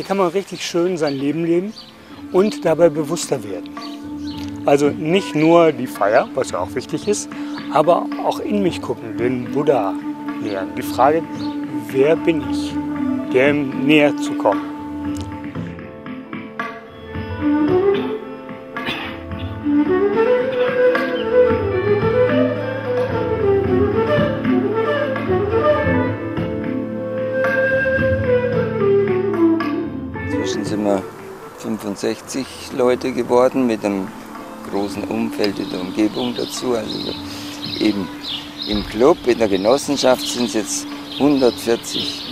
Hier kann man richtig schön sein Leben leben und dabei bewusster werden. Also nicht nur die Feier, was ja auch wichtig ist, aber auch in mich gucken, den Buddha nähern. Die Frage, wer bin ich, dem näher zu kommen. Sind wir 65 Leute geworden mit einem großen Umfeld in der Umgebung dazu. Also eben im Club, in der Genossenschaft sind es jetzt 140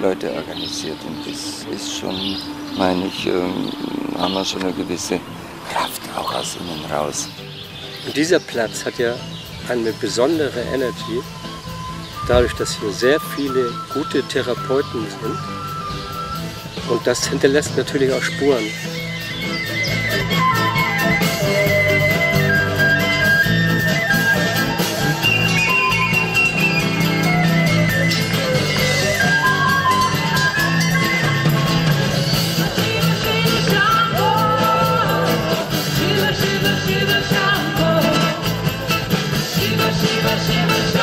Leute organisiert und das ist schon, meine ich, ähm, haben wir schon eine gewisse Kraft auch aus innen raus. Und dieser Platz hat ja eine besondere Energy, dadurch, dass hier sehr viele gute Therapeuten sind. Und das hinterlässt natürlich auch Spuren. Shiva, Shiva, Shiva,